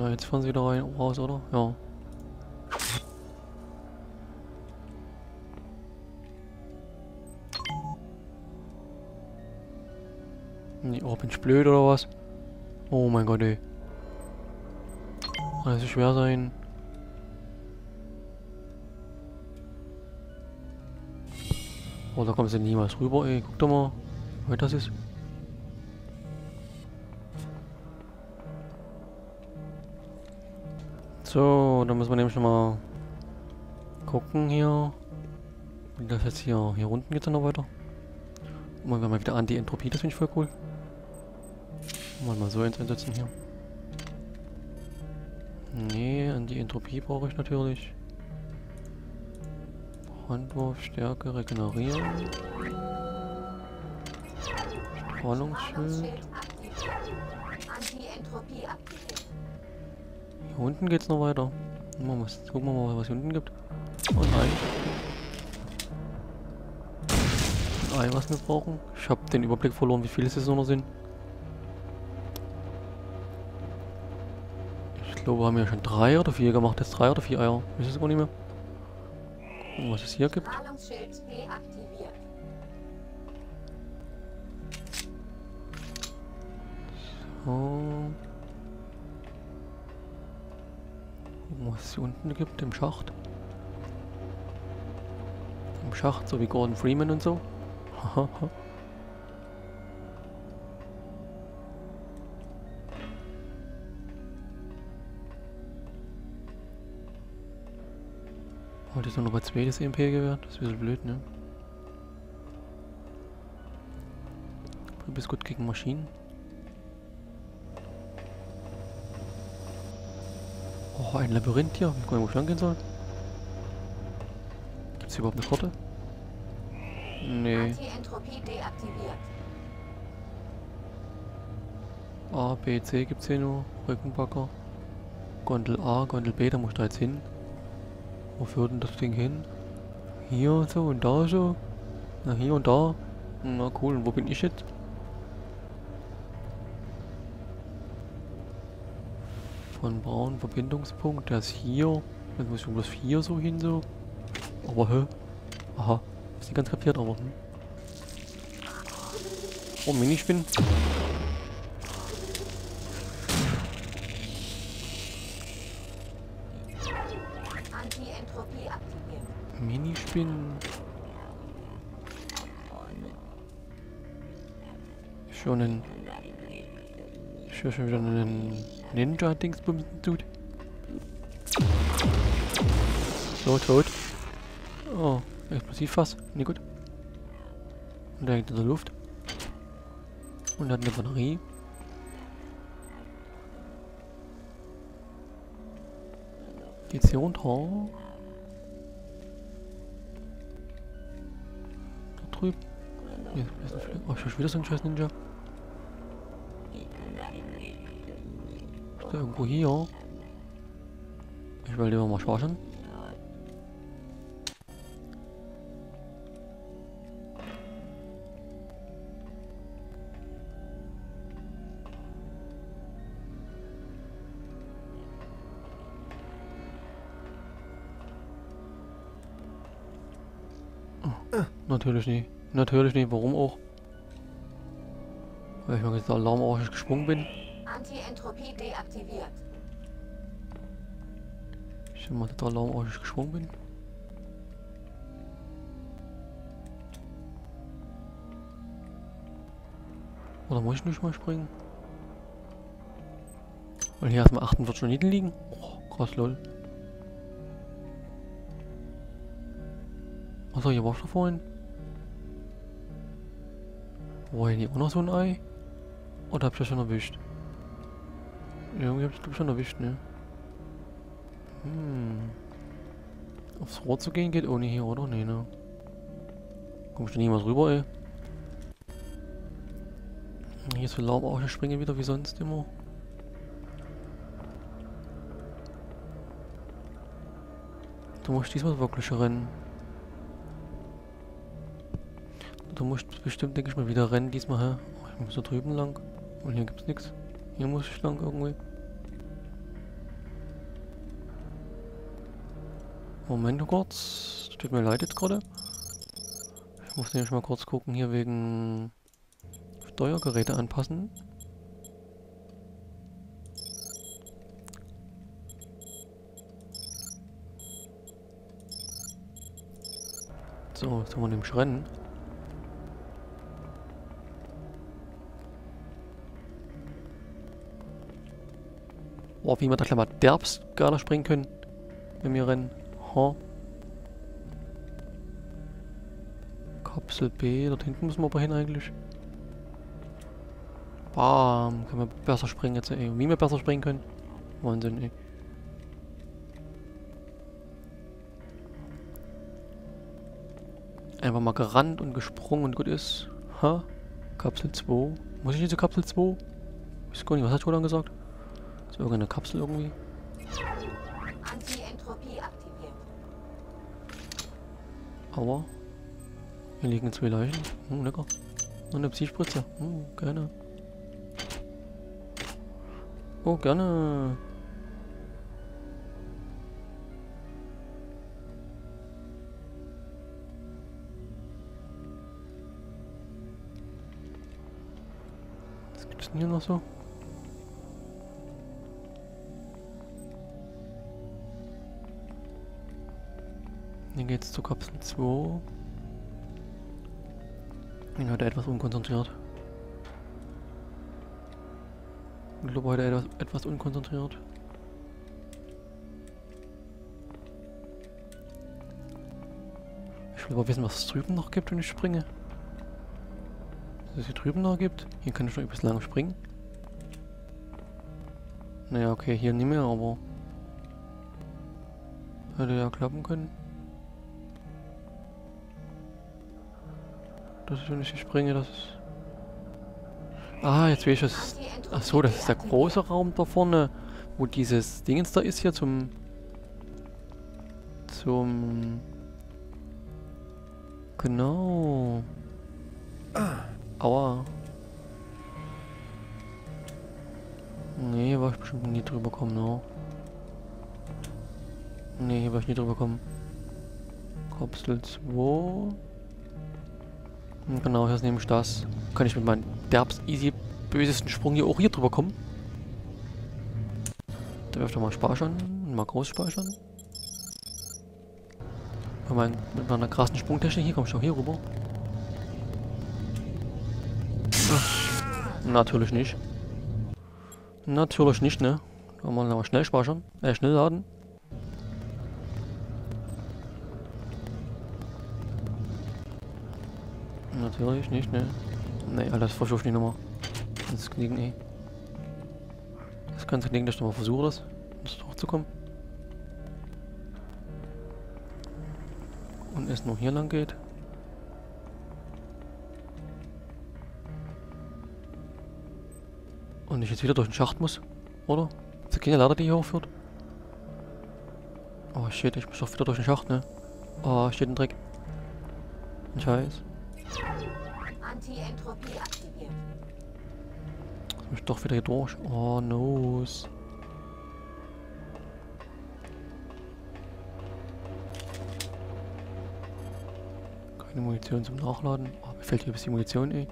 Na, jetzt fahren sie wieder rein, raus, oder? Ja. Nee, oh, bin ich blöd oder was? Oh mein Gott, ey. Das ist schwer sein. Oh, da kommen sie niemals rüber, ey. Guck doch mal, wie das ist. So, dann müssen wir nämlich nochmal gucken hier. Und das jetzt hier, hier unten geht's dann noch weiter. Machen wir mal wieder Anti-Entropie, das finde ich voll cool. Mal mal so eins einsetzen hier. Nee, Anti-Entropie brauche ich natürlich. Handwurf, Stärke, regenerieren. Strahlungsschild. Hier unten geht's noch weiter. Gucken wir mal, was hier unten gibt. Oh nein. Ein Ei, was wir brauchen. Ich habe den Überblick verloren, wie viele es noch sind. Ich glaube, wir haben ja schon drei oder vier gemacht. Jetzt drei oder vier Eier. Ich weiß es gar nicht mehr. Gucken, was es hier gibt. So. Gucken, was es hier unten gibt, im Schacht. Im Schacht, so wie Gordon Freeman und so. Heute ist noch bei 2 das EMP-Gewehr. Das ist ein bisschen blöd, ne? Du bist gut gegen Maschinen. Oh, ein Labyrinth hier. Ich gucken, wo ich lang gehen soll. Gibt es überhaupt eine Karte? Nee. A, B, C gibt es hier nur. Rückenbacker. Gondel A, Gondel B, da muss ich da jetzt hin. Wo führt denn das Ding hin? Hier so und da so. Na, hier und da. Na cool, und wo bin ich jetzt? Von Braun Verbindungspunkt, der ist hier. Jetzt muss ich das 4 so hin so. Aber hä? Aha. Ist nicht ganz kapiert, aber hm. Oh, Minispin. Minispin. Schon ein... Ich höre schon wieder einen Ninja-Dingsbums tut. So, tot. Oh, Explosivfass. Nicht gut. Und der hängt in der Luft. Und hat eine Batterie. Geht's hier runter? Da drüben. Hier ist ein Fleck. Oh, ich hab wieder so ein scheiß Ninja. Irgendwo hier? Ich will lieber mal schauen. Natürlich nicht. Natürlich nicht. Warum auch? Weil ich mal jetzt Alarm auch gesprungen bin. Anti-Entropie deaktiviert. Ich mal der Alarm auch nicht gesprungen bin. Oder muss ich nicht mal springen? Weil hier erstmal 48 Nieten liegen. Oh, krass, lol. Achso, hier war ich doch vorhin. War hier auch noch so ein Ei? Oder hab ich das schon erwischt? Irgendwie hab ich das schon erwischt, ne? Hm. Aufs Rohr zu gehen geht ohne hier, oder? Nee, ne? Komm ich da niemals rüber, ey? Hier ist so Laub auch, ich springe wieder wie sonst immer. Du musst diesmal wirklich rennen. Du musst bestimmt, denke ich mal, wieder rennen diesmal, hä? Ich muss da drüben lang. Und hier gibt's nichts. Hier muss ich lang irgendwie. Moment kurz. Tut mir leid jetzt gerade. Ich muss nämlich mal kurz gucken hier wegen Steuergeräte anpassen. So, jetzt haben wir nämlich Rennen. Oh, wie wir da gleich mal derbst gerne springen können, wenn wir rennen. Ha. Kapsel B, dort hinten müssen wir aber hin eigentlich. Bam, können wir besser springen jetzt, ey. Wie wir besser springen können. Wahnsinn, ey. Einfach mal gerannt und gesprungen und gut ist. Ha? Kapsel 2. Muss ich jetzt zu Kapsel 2? Ich weiß gar nicht, was hat Roland gesagt? Ist irgendeine Kapsel irgendwie? Anti-Entropie aktiviert. Aua. Hier liegen zwei Leichen. Hm, lecker. Und eine Psyspritze. Hm, gerne. Oh, gerne. Was gibt's denn hier noch so? Geht's zur Kapsel 2. Ich bin heute etwas unkonzentriert. Ich glaube heute etwas, etwas unkonzentriert. Ich will aber wissen, was es drüben noch gibt, wenn ich springe. Was es hier drüben noch gibt. Hier kann ich schon etwas lange springen. Naja, okay, hier nicht mehr, aber... Hätte ja klappen können. Das wenn ich hier springe, das ist... Ah, jetzt weiß ich es. Ach so, das ist der große Raum da vorne, wo dieses Dingens da ist hier zum... Zum... Genau. Aua. Nee, hier war ich bestimmt nie drüber kommen, no. Nee, hier war ich nie drüber kommen. Kapsel 2. Genau, hier ist nämlich das. Kann ich mit meinem derbs easy bösesten Sprung hier auch hier drüber kommen. Da wirft er mal speichern. Mal groß speichern. Mit, mein, mit meiner krassen Sprungtechnik hier komme ich auch hier rüber. Ach, natürlich nicht. Natürlich nicht, ne? Da wollen wir mal schnell speichern. Äh, schnell laden. Natürlich nicht, ne? Ne, alles verschuft die Nummer. Das klingt eh. Das ganze Ding, dass ich nochmal versuche, das, das durchzukommen. Und es nur hier lang geht. Und ich jetzt wieder durch den Schacht muss, oder? Ist da keine Leiter, die hier hochführt? Oh shit, ich muss doch wieder durch den Schacht, ne? Oh, steht ein Dreck. Ein Scheiß. Anti-Entropie aktiviert. Jetzt ich doch wieder hier durch. Oh, no. Keine Munition zum Nachladen. Oh, mir fällt ein bisschen Munition, ey.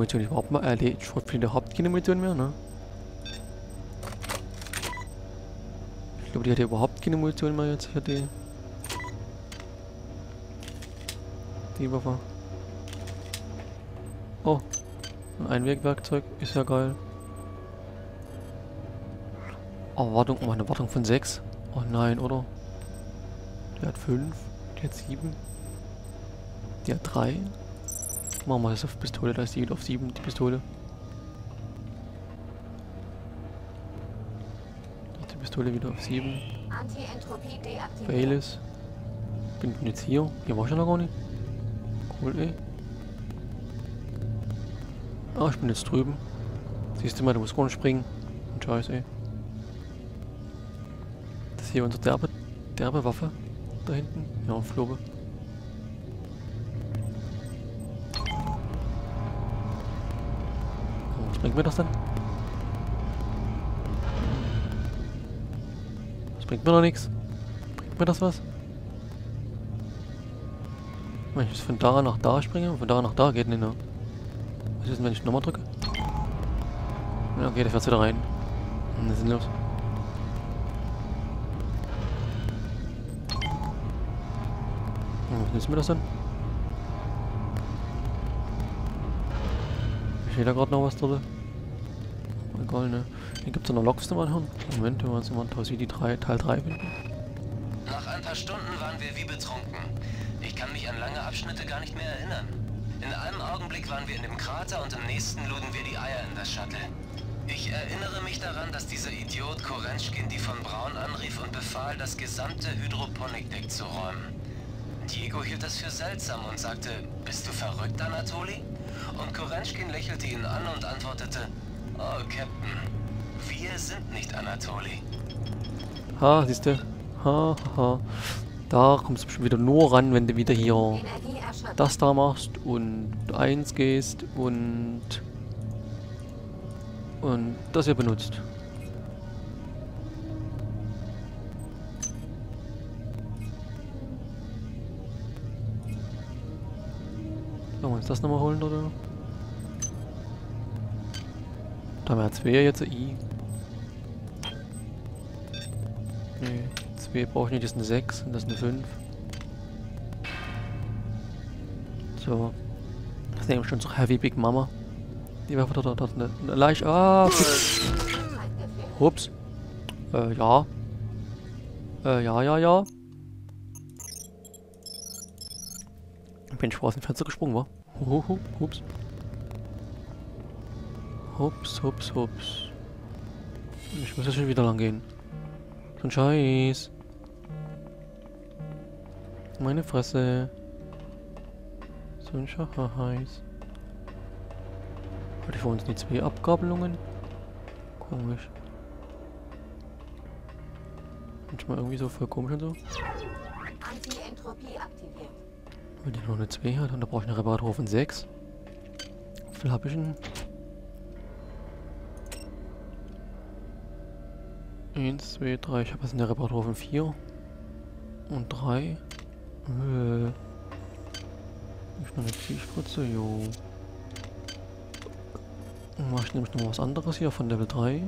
Munition überhaupt mal erledigt. Schrotflinte überhaupt keine Munition mehr, ne? Ich glaube, die hat ja überhaupt keine Munition mehr jetzt für die... Die Waffe. Oh. Ein Einwegwerkzeug. Ist ja geil. Oh. Oh, eine Wartung von 6. Oh nein, oder? Die hat 5. Die hat 7. Die hat 3. Machen wir das auf Pistole, da ist die auf 7, die Pistole. Die Pistole wieder auf 7. Bayless. Bin jetzt hier. Hier war ich ja noch gar nicht. Cool, ey. Ah, ich bin jetzt drüben. Siehst du mal, du musst gar nicht springen. Und scheiße, ey. Das ist hier unsere derbe, derbe Waffe. Da hinten. Ja, Flobe. Bringt mir das denn? Das bringt mir noch nichts. Bringt mir das was? Wenn ich jetzt von da nach da springe und von da nach da geht nicht, ne? Was ist denn, wenn ich nochmal drücke? Ja, okay, der fährt wieder rein. Was ist denn los? Was ist mir das denn? Steht da gerade noch was drin? Egal, ne? Hier gibt es noch Loks zum Anhören. Moment, wenn wir uns mal City 3, Teil 3 finden. Nach ein paar Stunden waren wir wie betrunken. Ich kann mich an lange Abschnitte gar nicht mehr erinnern. In einem Augenblick waren wir in dem Krater und im nächsten luden wir die Eier in das Shuttle. Ich erinnere mich daran, dass dieser Idiot Korenschkin die von Braun anrief und befahl, das gesamte Hydroponikdeck zu räumen. Diego hielt das für seltsam und sagte, bist du verrückt, Anatoli? Und Korenschkin lächelte ihn an und antwortete, oh, Captain, wir sind nicht Anatoli. Ha, siehst du? Ha, ha, ha. Da kommst du bestimmt wieder nur ran, wenn du wieder hier das da machst und eins gehst und und das hier benutzt. Wir uns das nochmal holen, oder? Da haben wir zwei jetzt I. Nee, zwei brauche ich nicht, das ist eine 6 und das ist eine 5. So. Das ist eben schon so Heavy Big Mama. Die Waffe dort, dort, eine, eine leicht. Ah! Ups. Äh, ja. Äh, ja, ja, ja. Bin ich vor aus dem Fenster gesprungen, war? Hup, hups. Hups, hups, hups. Ich muss jetzt schon wieder lang gehen. So ein Scheiß. Meine Fresse. So ein Scheiß. Hatte vor uns die zwei Abgabelungen? Komisch. Manchmal irgendwie so voll komisch und so. Anti-Entropie aktiviert. Wenn die noch eine 2 hat und da brauche ich eine Reparatur von 6. Wie viel habe ich denn? 1, 2, 3. Ich habe jetzt eine Reparatur von 4. Und 3. Äh. Ich noch eine Zielspritze, jo. Dann mache ich nämlich noch was anderes hier von Level 3.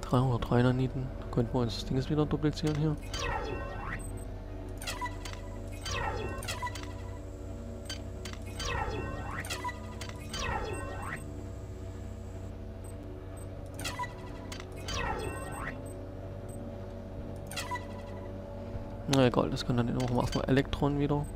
303 Naniten. Könnten wir uns das Ding wieder duplizieren hier. Na egal, das kann dann auch mal erstmal Elektron wieder.